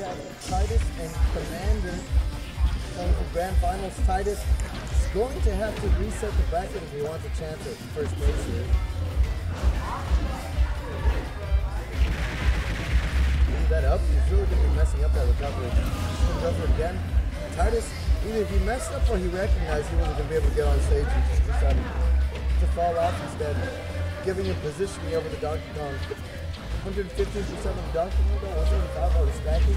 Tidus and Commander coming for grand finals. Tidus is going to have to reset the bracket if he wants a chance at first place here. Leave that up. He's really going to be messing up that recovery. To for again. Tidus, either he messed up or he recognized he wasn't going to be able to get on stage. He just decided to fall off instead, giving him positioning over the Donkey Kong. 115% of Donkey Kong, 135 on the stacking.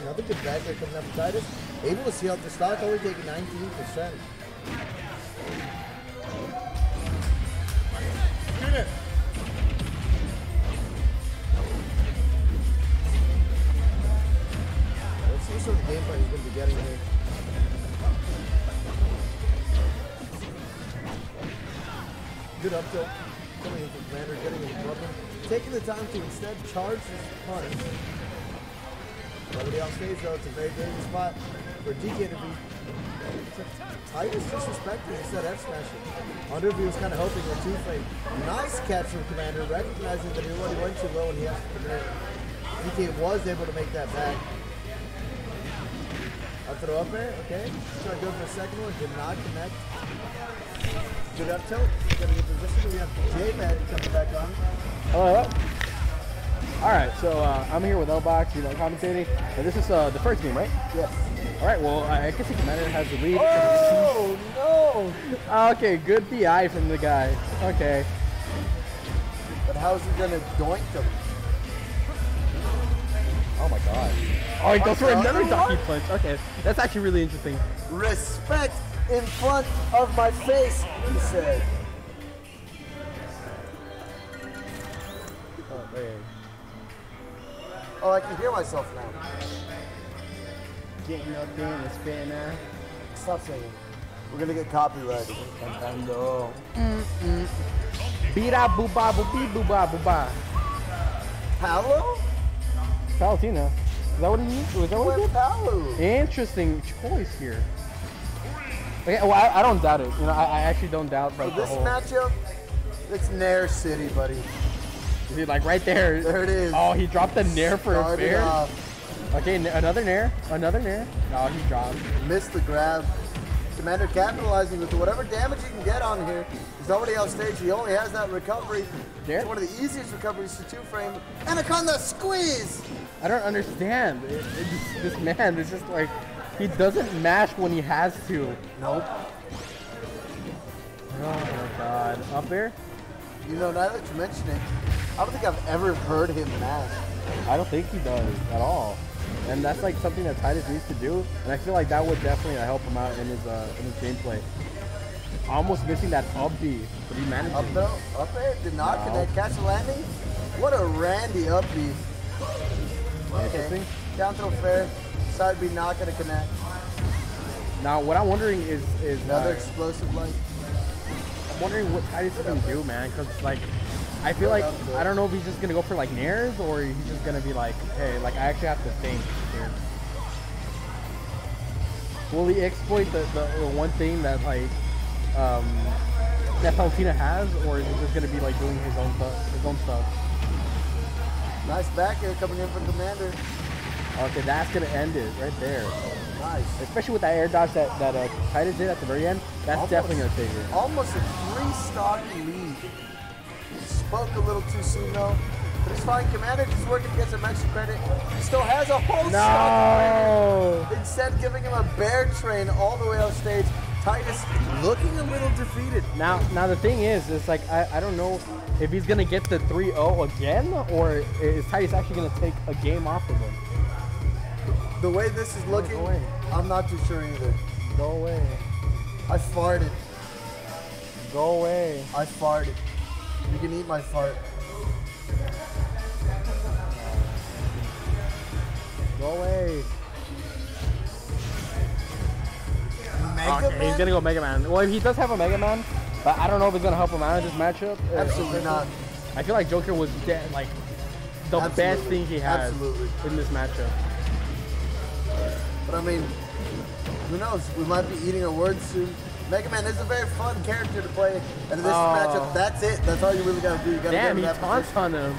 Another good back there coming up for Tidus. Able to see out the stock, only taking 19%. Unit. Let's see of gameplay he's going to be getting here. Good up. Coming getting rubbing. Taking the time to instead charge his punch. Nobody else stays though. It's a very dangerous spot for DK to be. Tidus disrespected instead F smashing. Underview was kind of hoping a two frame. Nice catch from Commander, recognizing that he already went too low and he has to commit. DK was able to make that back. Up throw up there, okay. Try to go for a second one, did not connect. Good up tilt, got a good position. We have J-Bad coming back on. Hello. All right, so uh, I'm here with L-Box, you know, commentating. And this is uh, the first game, right? Yes. All right, well, I guess the commander has the lead. Oh, no! Okay, good PI from the guy. Okay. But how's he gonna doink him? Oh my god. Oh, he goes for another Another donkey punch. Okay, that's actually really interesting. Respect in front of my face, he said. Oh, man. Oh, I can hear myself now. Getting up there and spitting out. Stop singing. We're gonna get copyrighted. Cantando. Beat up, booba, boopy, booba, booba. Paolo? Palutena. Is that what he used? Was that what he With. Interesting choice here. Okay, well, I, I don't doubt it. You know, I, I actually don't doubt like, the this whole. matchup, it's Nair City, buddy. See, like right there. There it is. Oh, he dropped the nair for a Started fair. off, Okay, another nair. Another nair. No, he dropped. missed the grab. Commander capitalizing with whatever damage he can get on here. He's already off stage. He only has that recovery. There? It's one of the easiest recoveries to two frame. Anaconda squeeze! I don't understand. It, it, this, this man is just like he doesn't mash when he has to. Nope. Oh my god. Up there? You know, now that you mention it, I don't think I've ever heard him mash. I don't think he does at all. And that's like something that Tidus needs to do. And I feel like that would definitely uh, help him out in his uh, in his gameplay. Almost missing that up B, but he managed Up though, up air, did not No. connect. Catch the landing. What a Randy up B. Okay. Down throw fair. Side B not gonna connect. Now, what I'm wondering is is Another uh, explosive light. I'm wondering what Tidus is gonna do, man. Cause like, I feel like I don't know if he's just gonna go for like nairs or he's just gonna be like, hey, like I actually have to think here. Will he exploit the, the, the one thing that like um, that Palutena has, or is he just gonna be like doing his own stuff, his own stuff? Nice back air coming in from Commander. Okay, that's gonna end it right there. Nice. Especially with that air dodge that that uh, Tidus did at the very end, that's Almost. definitely gonna take it. Almost a three stock lead. Spoke a little too soon though. But it's fine. Commander just working to get some extra credit. He still has a whole stock. No. Instead, giving him a bear train all the way off stage. Tidus looking a little defeated. Now, now the thing is, it's like I, I don't know if he's gonna get the 3-0 again, or is Titus actually gonna take a game off of him? The way this is looking, away. I'm not too sure either. Go away, I farted. go away. I farted. You can eat my fart. Go away. Mega okay, he's gonna go Mega Man. Well, he does have a Mega Man, but I don't know if it's gonna help him out in this matchup. Uh, Absolutely not. I feel like Joker was dead, like the best thing he has Absolutely. in this matchup. But I mean, who knows? We might be eating our words soon. Mega Man is a very fun character to play, and in this Oh. matchup, that's it. That's all you really gotta do. You gotta Damn, get he taunts on him.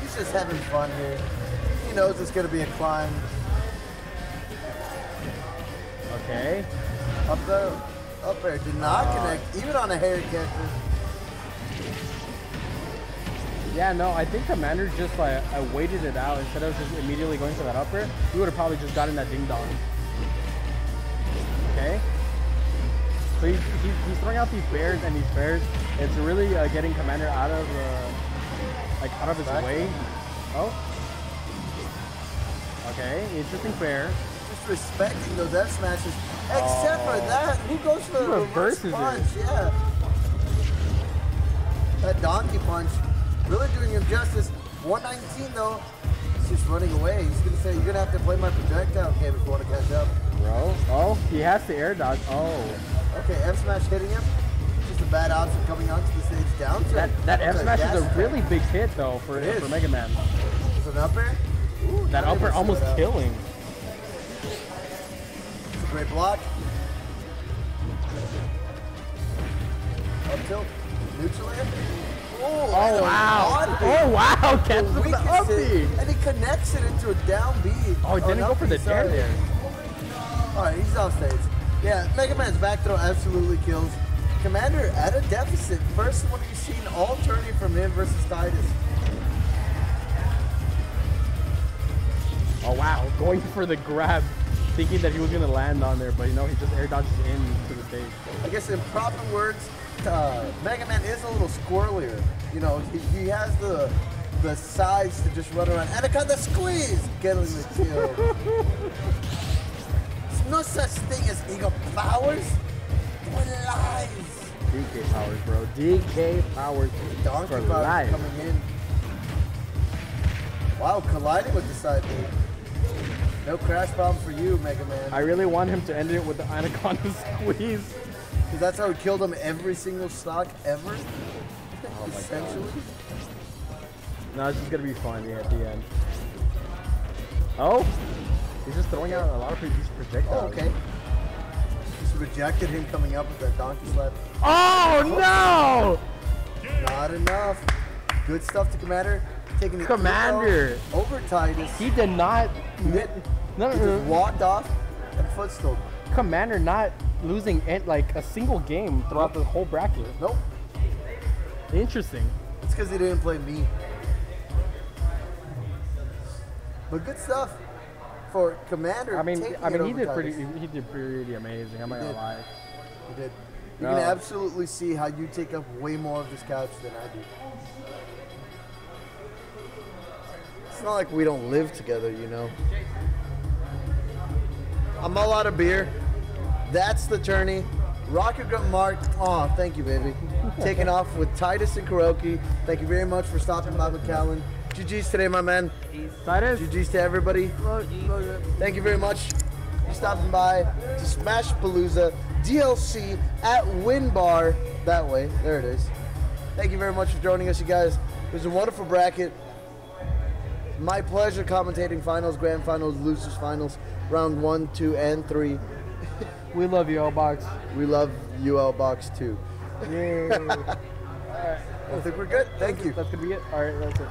He's just having fun here. He knows it's gonna be a climb Okay. up there. Up there did not Uh. connect, even on a hair catcher. Yeah, no, I think Commander just like I waited it out instead of just immediately going for that upper. We would have probably just gotten that ding dong. Okay. So he's, he's, he's throwing out these bears and these bears. It's really uh, getting Commander out of uh, like out of his Back. way. Oh. Okay, interesting bear. Just respecting those F smashes. Except for Oh. that, who goes for the reverse reverses it. punch? Yeah. That donkey punch really doing him justice. 119 though. He's just running away. He's gonna say, "You're gonna have to play my projectile game if you want to catch up." Bro. Oh, he has to air dodge. Oh. Okay, F smash hitting him. Just a bad option coming onto the stage down to That that F smash is a really big hit though for, It is. for Mega Man. Is it an up air? Ooh, That upper almost up. killing. It's a great block. Up tilt. Neutral air. Oh, Oh wow! Oh wow! Catches the Weakens up it, and he connects it into a down B. Oh, he didn't go for the dare there. All right, he's off stage. Yeah, Mega Man's back throw absolutely kills. Commander at a deficit. First one you've seen all turning from him versus Tidus. Oh wow! Going for the grab, thinking that he was gonna land on there, but you know he just air dodges into the stage. I guess in proper words, uh, Mega Man is a little squirrelier. You know, he, he has the the size to just run around. Anaconda squeeze! Getting the kill. There's no such thing as ego powers. What lies? DK powers, bro. DK powers Donkey for powers life. coming in. Wow, colliding with the side B. No crash bomb for you, Mega Man. I really want him to end it with the anaconda squeeze. Because that's how we killed him every single stock ever. Oh my Essentially. No, it's just gonna be fun yeah, at the end. Oh, he's just throwing out a lot of these projectiles. Oh, okay. Just rejected him coming up with that donkey slap. Oh, oh no! Not enough. Good stuff to Commander. Taking the Commander. over Tidus. He did not. He did. No, He no, just walked off and footstool. Commander not losing it, like a single game throughout the whole bracket. Nope. Interesting. It's because he didn't play me. But good stuff for Commander. I mean, I mean, he did Tidus. pretty. He did pretty amazing. I'm not He gonna lie. He did. You No. can absolutely see how you take up way more of this couch than I do. It's not like we don't live together, you know. I'm all out of beer. That's the tourney. Rocket Grunt Mark. Oh, thank you, baby. Taking off with Tidus and Kuroki. Thank you very much for stopping by McAllen. GG's today, my man. Tidus. GG's to everybody. Thank you very much for stopping by to Smash Palooza DLC at Win Bar. That way, there it is. Thank you very much for joining us, you guys. It was a wonderful bracket. My pleasure commentating finals, grand finals, losers finals, round one, two, and three. We love you, L-Box. We love UL Box too. Yay. I think we're good. Thank you. That's gonna be it. All right, that's it.